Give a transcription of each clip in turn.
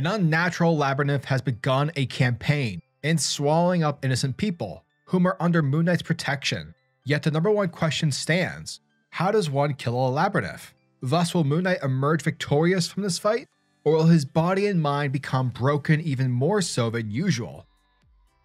An unnatural labyrinth has begun a campaign in swallowing up innocent people whom are under Moon Knight's protection. Yet the number one question stands how does one kill a labyrinth? Thus, will Moon Knight emerge victorious from this fight? Or will his body and mind become broken even more so than usual?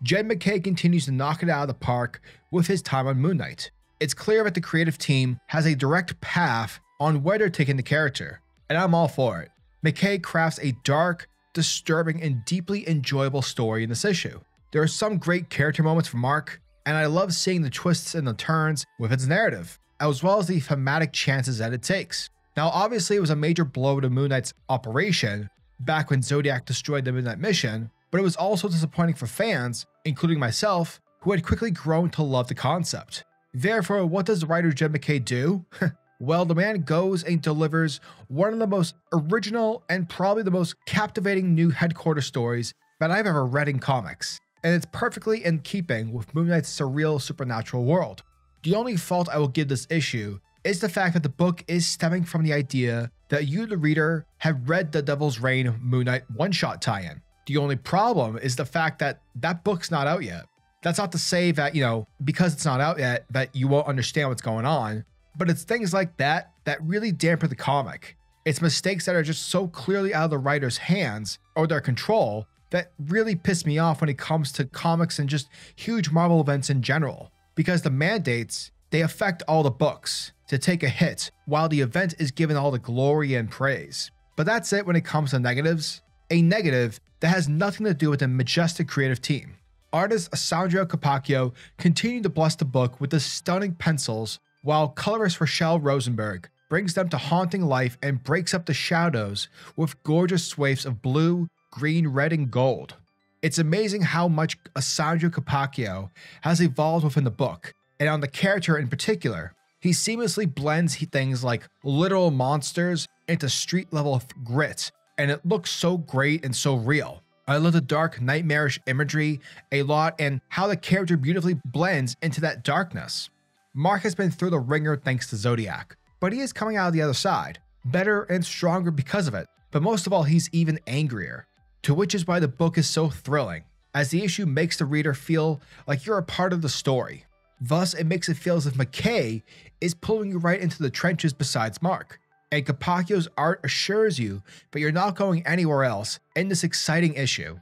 Jed MacKay continues to knock it out of the park with his time on Moon Knight. It's clear that the creative team has a direct path on where they're taking the character, and I'm all for it. MacKay crafts a dark, disturbing, and deeply enjoyable story in this issue. There are some great character moments for Mark, and I love seeing the twists and the turns with its narrative, as well as the thematic chances that it takes. Now, obviously, it was a major blow to Moon Knight's operation back when Zodiac destroyed the Midnight Mission, but it was also disappointing for fans, including myself, who had quickly grown to love the concept. Therefore, what does writer Jed MacKay do? well, the man goes and delivers one of the most original and probably the most captivating new headquarters stories that I've ever read in comics, and it's perfectly in keeping with Moon Knight's surreal supernatural world. The only fault I will give this issue is the fact that the book is stemming from the idea that you, the reader, have read the Devil's Reign Moon Knight one shot tie in. The only problem is the fact that that book's not out yet. That's not to say that, you know, because it's not out yet, that you won't understand what's going on, but it's things like that that really dampen the comic. It's mistakes that are just so clearly out of the writer's hands or their control that really piss me off when it comes to comics and just huge Marvel events in general. Because the mandates, they affect all the books to take a hit while the event is given all the glory and praise. But that's it when it comes to negatives. A negative that has nothing to do with the majestic creative team. Artist Sandro Cappuccio continued to bless the book with the stunning pencils, while colorist Rachelle Rosenberg brings them to haunting life and breaks up the shadows with gorgeous swathes of blue, green, red, and gold. It's amazing how much Sandro Cappuccio has evolved within the book, and on the character in particular. He seamlessly blends things like literal monsters into street level grit, and it looks so great and so real. I love the dark, nightmarish imagery a lot and how the character beautifully blends into that darkness. Mark has been through the ringer thanks to Zodiac, but he is coming out of the other side, better and stronger because of it. But most of all, he's even angrier, to which is why the book is so thrilling, as the issue makes the reader feel like you're a part of the story. Thus, it makes it feel as if MacKay is pulling you right into the trenches besides Mark. And Cappuccio's art assures you that you're not going anywhere else in this exciting issue.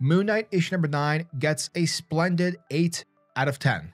Moon Knight issue number 9 gets a splendid 8 out of 10.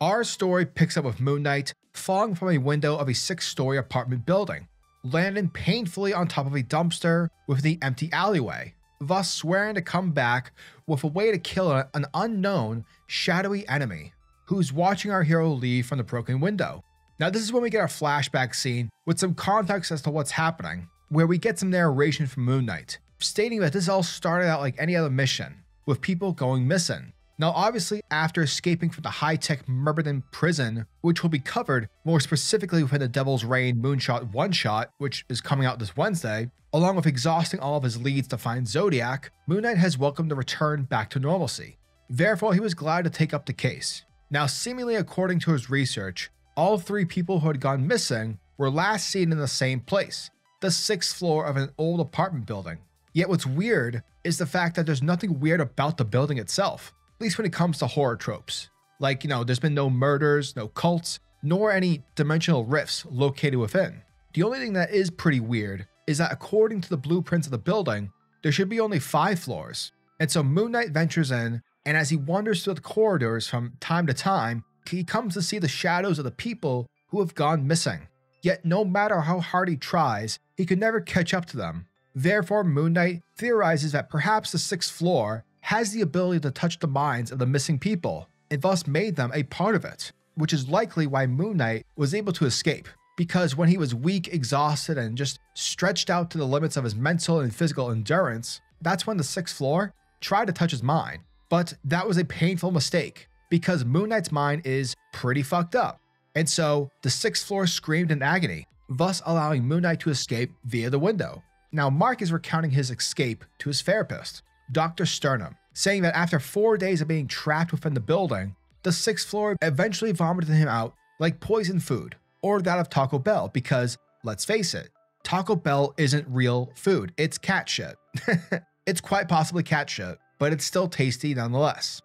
Our story picks up with Moon Knight falling from a window of a six story apartment building, landing painfully on top of a dumpster with the empty alleyway thus swearing to come back with a way to kill an unknown, shadowy enemy who's watching our hero leave from the broken window. Now, this is when we get our flashback scene with some context as to what's happening, where we get some narration from Moon Knight, stating that this all started out like any other mission, with people going missing. Now, obviously, after escaping from the high tech Myrmidon prison, which will be covered more specifically within the Devil's Reign Moon Knight one shot, which is coming out this Wednesday, along with exhausting all of his leads to find Zodiac, Moon Knight has welcomed the return back to normalcy. Therefore, he was glad to take up the case. Now, seemingly according to his research, all three people who had gone missing were last seen in the same place, the sixth floor of an old apartment building. Yet, what's weird is the fact that there's nothing weird about the building itself at least when it comes to horror tropes. Like, you know, there's been no murders, no cults, nor any dimensional rifts located within. The only thing that is pretty weird is that according to the blueprints of the building, there should be only five floors. And so Moon Knight ventures in, and as he wanders through the corridors from time to time, he comes to see the shadows of the people who have gone missing. Yet, no matter how hard he tries, he could never catch up to them. Therefore, Moon Knight theorizes that perhaps the sixth floor has the ability to touch the minds of the missing people, and thus made them a part of it, which is likely why Moon Knight was able to escape. Because when he was weak, exhausted, and just stretched out to the limits of his mental and physical endurance, that's when the sixth floor tried to touch his mind. But that was a painful mistake, because Moon Knight's mind is pretty fucked up. And so the sixth floor screamed in agony, thus allowing Moon Knight to escape via the window. Now, Mark is recounting his escape to his therapist, Dr. Sterman, saying that after four days of being trapped within the building, the sixth floor eventually vomited him out like poison food or that of Taco Bell because, let's face it, Taco Bell isn't real food, it's cat shit. it's quite possibly cat shit, but it's still tasty nonetheless.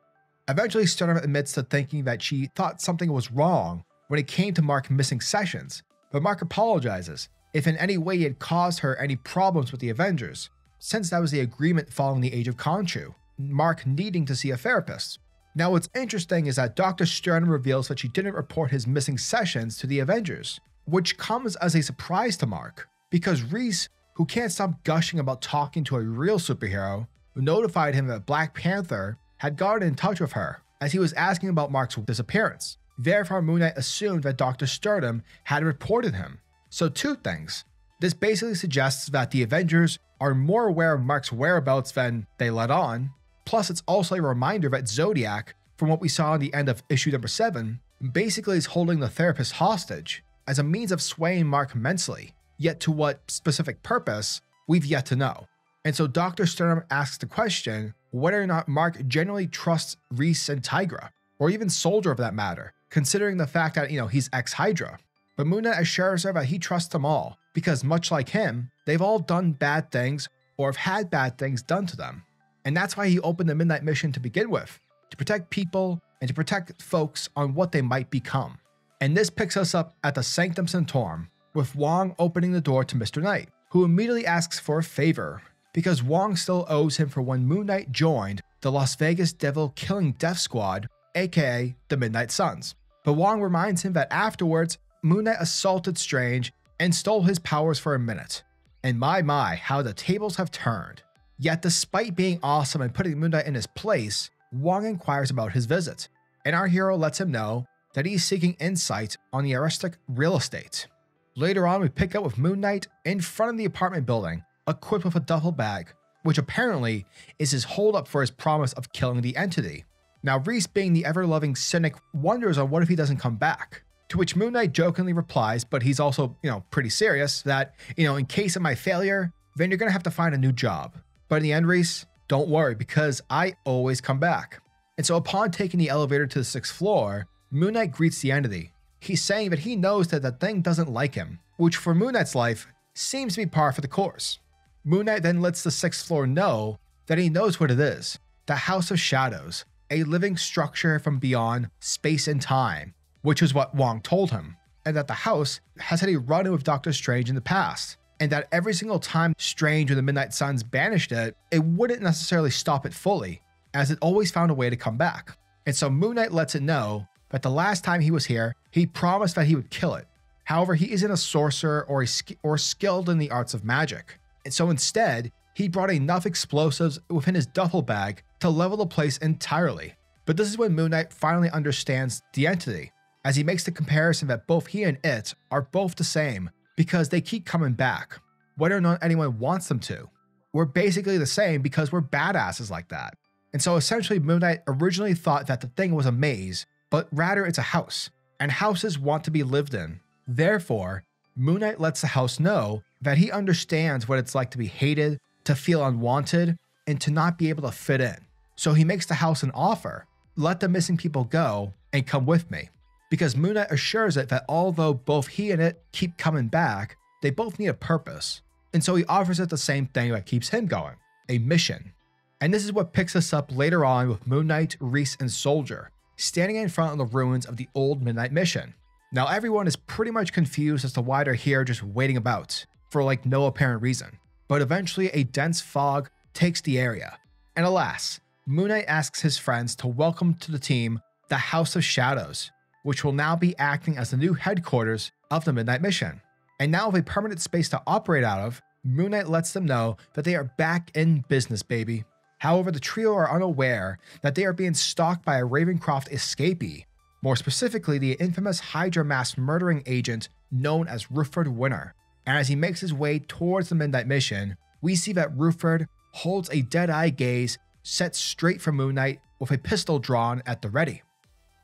Eventually, Sterman admits to thinking that she thought something was wrong when it came to Mark missing sessions, but Mark apologizes if in any way he had caused her any problems with the Avengers, since that was the agreement following the Age of Khonshu, Mark needing to see a therapist. Now, what's interesting is that Dr. Sterman reveals that she didn't report his missing sessions to the Avengers, which comes as a surprise to Mark, because Reese, who can't stop gushing about talking to a real superhero, who notified him that Black Panther had gotten in touch with her as he was asking about Mark's disappearance. Therefore, Moon Knight assumed that Dr. Sterman had reported him. So, two things. This basically suggests that the Avengers are more aware of Mark's whereabouts than they let on. Plus, it's also a reminder that Zodiac, from what we saw in the end of issue number 7, basically is holding the therapist hostage as a means of swaying Mark mentally. Yet, to what specific purpose, we've yet to know. And so Dr. Sterman asks the question whether or not Mark generally trusts Reese and Tigra, or even Soldier of that matter, considering the fact that, you know, he's ex Hydra. But Moon Knight assures her that he trusts them all, because much like him, they've all done bad things or have had bad things done to them. And that's why he opened the Midnight Mission to begin with, to protect people and to protect folks on what they might become. And this picks us up at the Sanctum Sanctorum, with Wong opening the door to Mr. Knight, who immediately asks for a favor, because Wong still owes him for when Moon Knight joined the Las Vegas Devil Killing Death Squad, aka the Midnight Suns. But Wong reminds him that afterwards, Moon Knight assaulted Strange and stole his powers for a minute. And my my, how the tables have turned. Yet, despite being awesome and putting Moon Knight in his place, Wong inquires about his visit, and our hero lets him know that he's seeking insight on the Aristic real estate. Later on, we pick up with Moon Knight in front of the apartment building, equipped with a duffel bag, which apparently is his holdup for his promise of killing the entity. Now, Reese, being the ever loving cynic, wonders on what if he doesn't come back. To which Moon Knight jokingly replies, but he's also, you know, pretty serious, that, you know, in case of my failure, then you're gonna have to find a new job. But in the end, Reese, don't worry, because I always come back. And so upon taking the elevator to the sixth floor, Moon Knight greets the entity. He's saying that he knows that the thing doesn't like him, which for Moon Knight's life seems to be par for the course. Moon Knight then lets the sixth floor know that he knows what it is the House of Shadows, a living structure from beyond space and time, which is what Wong told him, and that the house has had a run in with Doctor Strange in the past, and that every single time Strange or the Midnight Suns banished it, it wouldn't necessarily stop it fully, as it always found a way to come back. And so Moon Knight lets it know that the last time he was here, he promised that he would kill it. However, he isn't a sorcerer or, a, or skilled in the arts of magic. And so instead, he brought enough explosives within his duffel bag to level the place entirely. But this is when Moon Knight finally understands the entity, as he makes the comparison that both he and it are both the same because they keep coming back, whether or not anyone wants them to. We're basically the same because we're badasses like that. And so essentially, Moon Knight originally thought that the thing was a maze, but rather it's a house, and houses want to be lived in. Therefore, Moon Knight lets the house know that he understands what it's like to be hated, to feel unwanted, and to not be able to fit in. So he makes the house an offer let the missing people go and come with me because Moon Knight assures it that although both he and it keep coming back, they both need a purpose. And so he offers it the same thing that keeps him going a mission. And this is what picks us up later on with Moon Knight, Reese, and Soldier, standing in front of the ruins of the old Midnight Mission. Now, everyone is pretty much confused as to why they're here just waiting about, for like no apparent reason. But eventually, a dense fog takes the area. And alas, Moon Knight asks his friends to welcome to the team the House of Shadows, which will now be acting as the new headquarters of the Midnight Mission. And now with a permanent space to operate out of, Moon Knight lets them know that they are back in business, baby. However, the trio are unaware that they are being stalked by a Ravencroft escapee, more specifically, the infamous Hydra mass murdering agent known as Rufford Winner. And as he makes his way towards the Midnight Mission, we see that Rufford holds a dead eye gaze set straight for Moon Knight with a pistol drawn at the ready.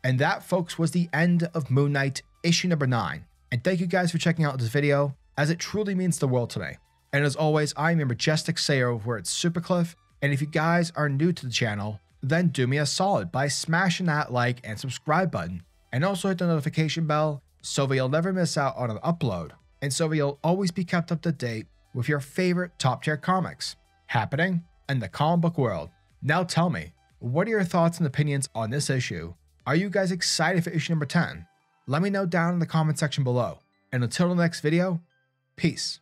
And that, folks, was the end of Moon Knight issue number 9. And thank you guys for checking out this video, as it truly means the world to me. And as always, I'm your majestic sayer over at Supercliff, and if you guys are new to the channel, then do me a solid by smashing that like and subscribe button, and also hit the notification bell so that you'll never miss out on an upload. and so that you'll always be kept up to date with your favorite top tier comics happening in the comic book world. Now tell me, what are your thoughts and opinions on this issue? Are you guys excited for issue number 10? Let me know down in the comment section below. And until the next video, peace.